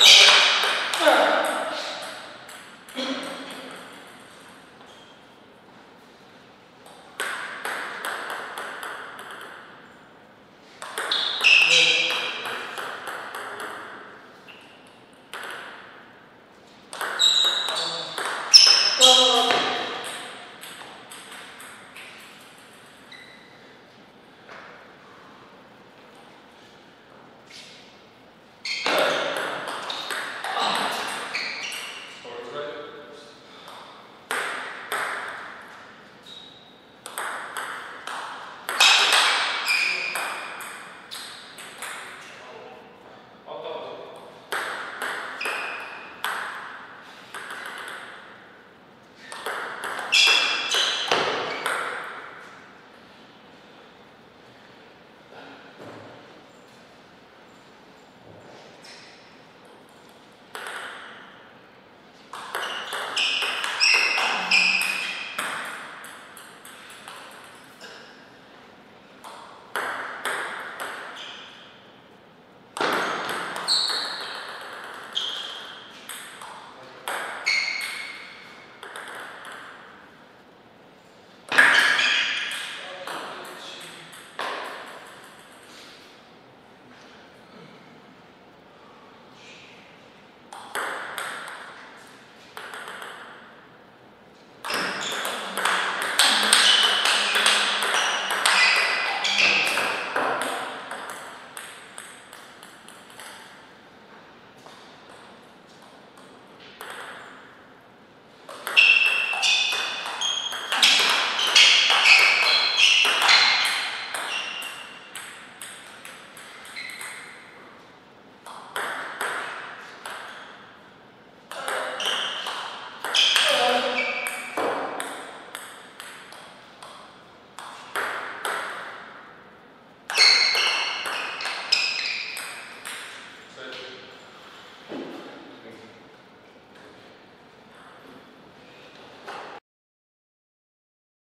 Yeah.